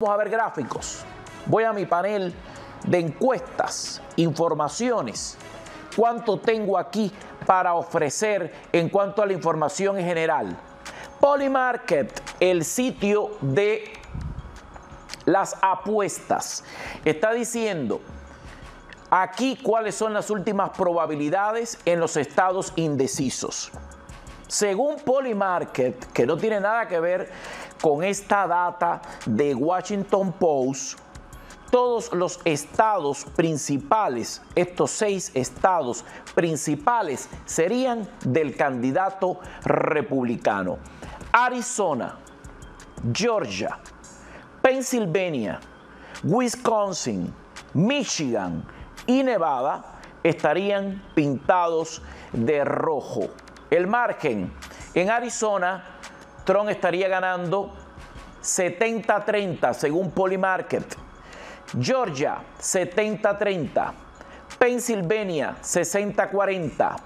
Vamos a ver gráficos. Voy a mi panel de encuestas, informaciones. ¿Cuánto tengo aquí para ofrecer en cuanto a la información en general? Polymarket, el sitio de las apuestas, está diciendo aquí cuáles son las últimas probabilidades en los estados indecisos. Según Polymarket, que no tiene nada que ver con esta data de Washington Post, todos los estados principales, estos seis estados principales, serían del candidato republicano. Arizona, Georgia, Pennsylvania, Wisconsin, Michigan y Nevada estarían pintados de rojo. El margen en Arizona, Trump estaría ganando 70-30 según Polymarket. Georgia 70-30. Pennsylvania 60-40.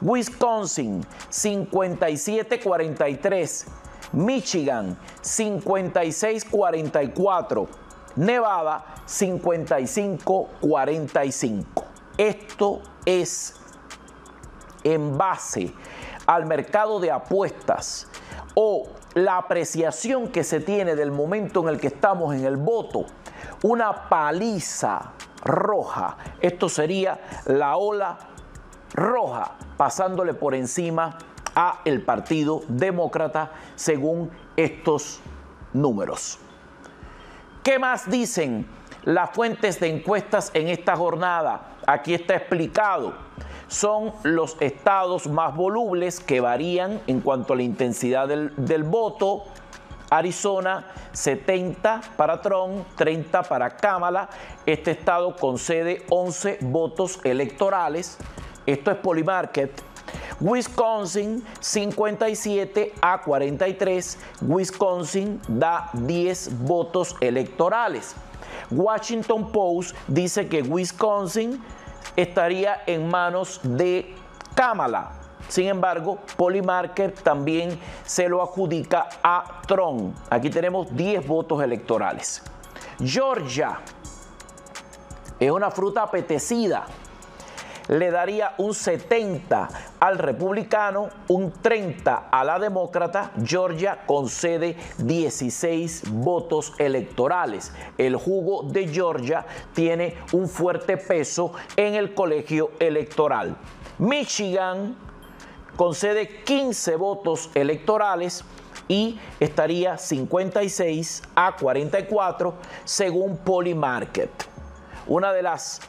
Wisconsin 57-43. Michigan 56-44. Nevada 55-45. Esto es en base al mercado de apuestas o la apreciación que se tiene del momento en el que estamos en el voto, una paliza roja. Esto sería la ola roja pasándole por encima a el Partido Demócrata según estos números. ¿Qué más dicen las fuentes de encuestas en esta jornada? Aquí está explicado son los estados más volubles que varían en cuanto a la intensidad del, voto. Arizona 70 para Trump, 30 para Kamala. Este estado concede 11 votos electorales. Esto es Polymarket. Wisconsin 57 a 43. Wisconsin da 10 votos electorales. Washington Post dice que Wisconsin estaría en manos de Kamala. Sin embargo, Polymarket también se lo adjudica a Trump. Aquí tenemos 10 votos electorales. Georgia es una fruta apetecida le daría un 70 al republicano, un 30 a la demócrata. Georgia concede 16 votos electorales. El jugo de Georgia tiene un fuerte peso en el colegio electoral. Michigan concede 15 votos electorales y estaría 56 a 44 según Polymarket. Una de las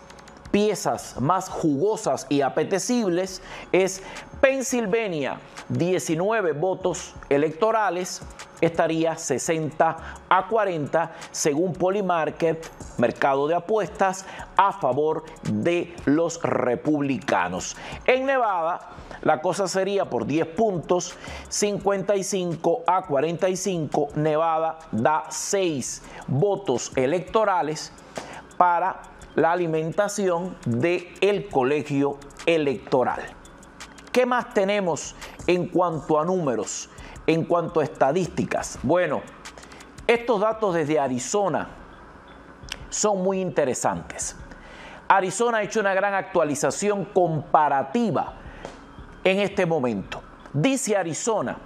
piezas más jugosas y apetecibles es Pennsylvania, 19 votos electorales, estaría 60 a 40 según Polymarket, mercado de apuestas, a favor de los republicanos. En Nevada, la cosa sería por 10 puntos, 55 a 45, Nevada da 6 votos electorales para la alimentación del el colegio electoral. ¿Qué más tenemos en cuanto a números, en cuanto a estadísticas? Bueno, estos datos desde Arizona son muy interesantes. Arizona ha hecho una gran actualización comparativa en este momento. Dice Arizona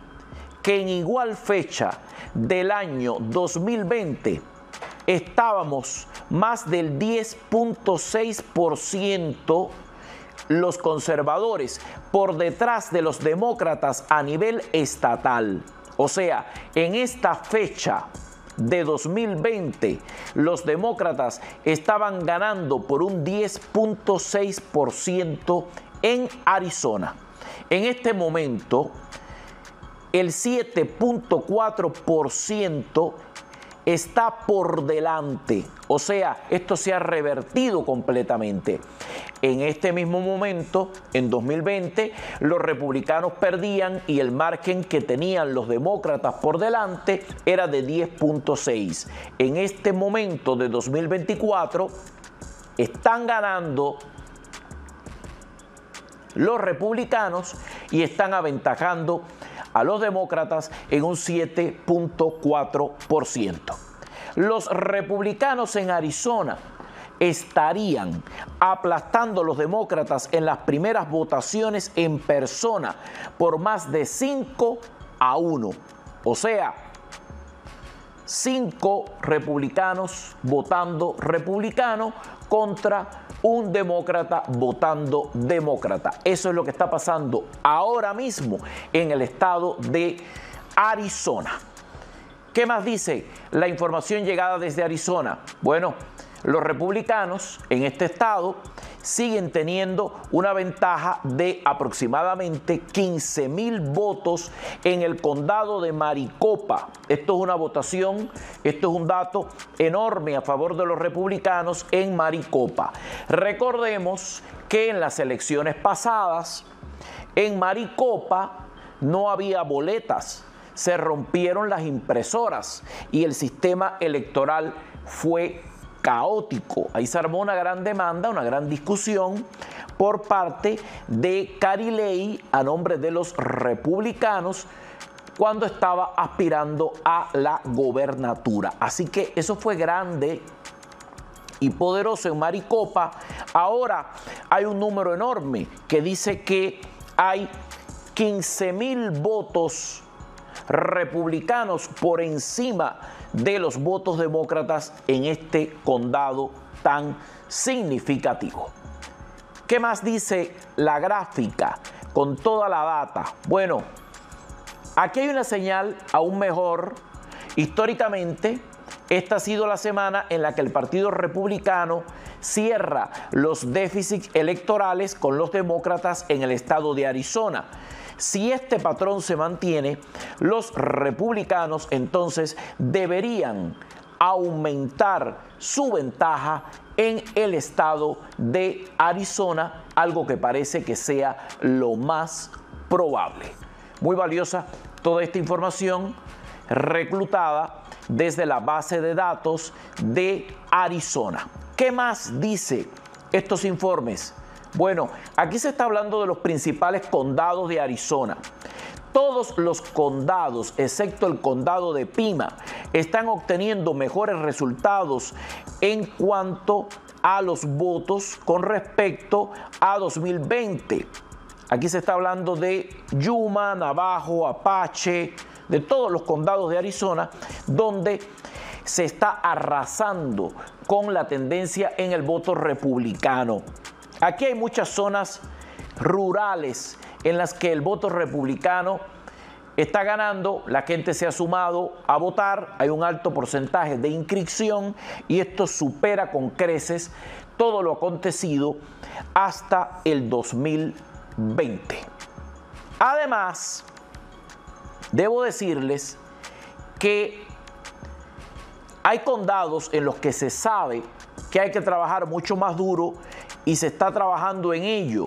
que en igual fecha del año 2020 estábamos más del 10.6% los conservadores por detrás de los demócratas a nivel estatal. O sea, en esta fecha de 2020, los demócratas estaban ganando por un 10.6% en Arizona. En este momento, el 7.4% está por delante. O sea, esto se ha revertido completamente. En este mismo momento, en 2020, los republicanos perdían y el margen que tenían los demócratas por delante era de 10.6. En este momento de 2024, están ganando los republicanos y están aventajando a los demócratas en un 7.4%. los republicanos en Arizona estarían aplastando a los demócratas en las primeras votaciones en persona por más de 5 a 1. O sea, 5 republicanos votando republicano contra un demócrata votando demócrata. Eso es lo que está pasando ahora mismo en el estado de Arizona. ¿Qué más dice la información llegada desde Arizona? Bueno, los republicanos en este estado siguen teniendo una ventaja de aproximadamente 15 mil votos en el condado de Maricopa. Esto es una votación, esto es un dato enorme a favor de los republicanos en Maricopa. Recordemos que en las elecciones pasadas, en Maricopa no había boletas, se rompieron las impresoras y el sistema electoral fue caótico. Ahí se armó una gran demanda, una gran discusión por parte de Carilei a nombre de los republicanos cuando estaba aspirando a la gobernatura. Así que eso fue grande y poderoso en Maricopa. Ahora hay un número enorme que dice que hay 15 mil votos republicanos por encima de los votos demócratas en este condado tan significativo. ¿Qué más dice la gráfica con toda la data? Bueno, aquí hay una señal aún mejor. Históricamente, esta ha sido la semana en la que el Partido Republicano cierra los déficits electorales con los demócratas en el estado de Arizona. Si este patrón se mantiene, los republicanos entonces deberían aumentar su ventaja en el estado de Arizona, algo que parece que sea lo más probable. Muy valiosa toda esta información reclutada desde la base de datos de Arizona. ¿Qué más dice estos informes? Bueno, aquí se está hablando de los principales condados de Arizona. Todos los condados, excepto el condado de Pima, están obteniendo mejores resultados en cuanto a los votos con respecto a 2020. Aquí se está hablando de Yuma, Navajo, Apache, de todos los condados de Arizona, donde se está arrasando con la tendencia en el voto republicano. Aquí hay muchas zonas rurales en las que el voto republicano está ganando, la gente se ha sumado a votar, hay un alto porcentaje de inscripción y esto supera con creces todo lo acontecido hasta el 2020. Además, debo decirles que hay condados en los que se sabe que hay que trabajar mucho más duro y se está trabajando en ello.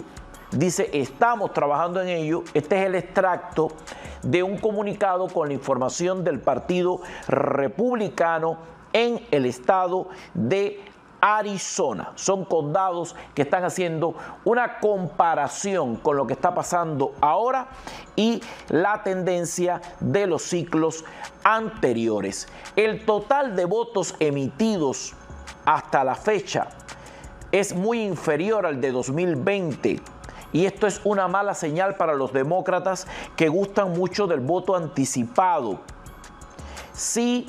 Dice, estamos trabajando en ello. Este es el extracto de un comunicado con la información del Partido Republicano en el estado de Arizona. Son condados que están haciendo una comparación con lo que está pasando ahora y la tendencia de los ciclos anteriores. El total de votos emitidos hasta la fecha es muy inferior al de 2020. Y esto es una mala señal para los demócratas que gustan mucho del voto anticipado. Si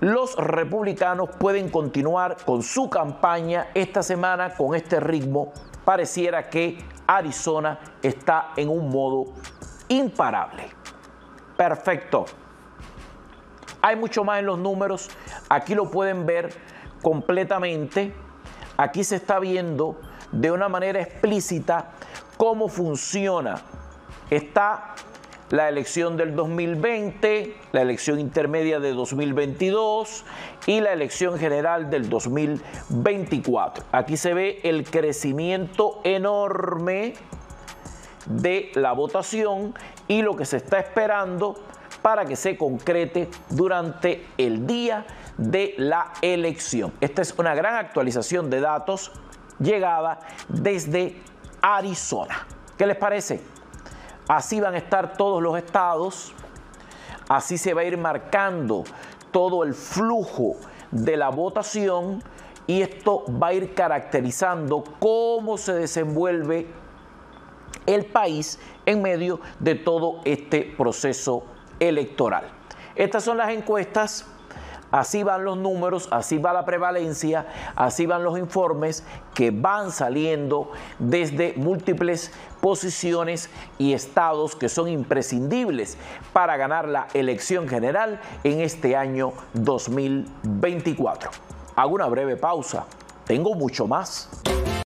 los republicanos pueden continuar con su campaña esta semana con este ritmo, pareciera que Arizona está en un modo imparable. Perfecto. Hay mucho más en los números. Aquí lo pueden ver completamente. Aquí se está viendo de una manera explícita cómo funciona. Está la elección del 2020, la elección intermedia de 2022 y la elección general del 2024. Aquí se ve el crecimiento enorme de la votación y lo que se está esperando para que se concrete durante el día de la elección. Esta es una gran actualización de datos llegada desde Arizona. ¿Qué les parece? Así van a estar todos los estados, así se va a ir marcando todo el flujo de la votación y esto va a ir caracterizando cómo se desenvuelve el país en medio de todo este proceso electoral. Estas son las encuestas Así van los números, así va la prevalencia, así van los informes que van saliendo desde múltiples posiciones y estados que son imprescindibles para ganar la elección general en este año 2024. Hago una breve pausa. Tengo mucho más.